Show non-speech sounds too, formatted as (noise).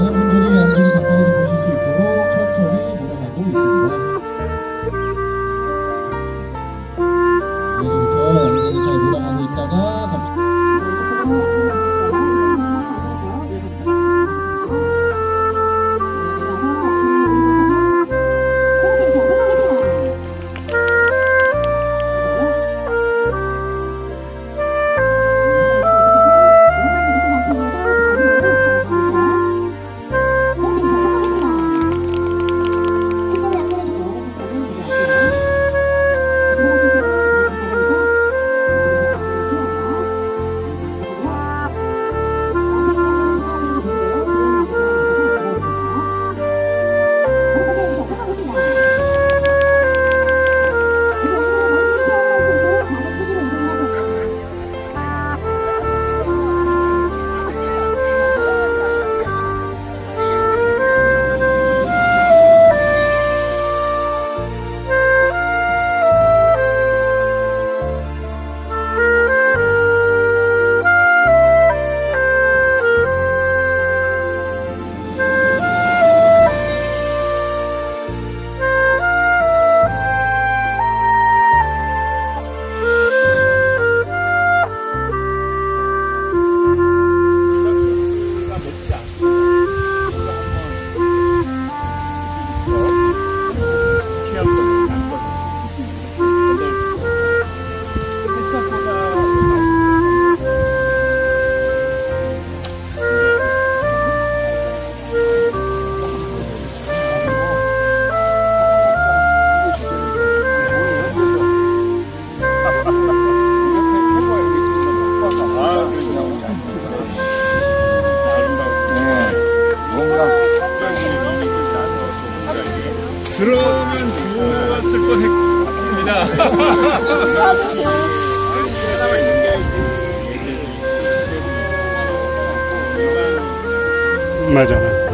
많은 분들이 연기를 가까이서 보실 수 있도록 천천히 늘어나고 있습니다. 들어오면 좋았을 뻔했습니다. (laughs) 맞아.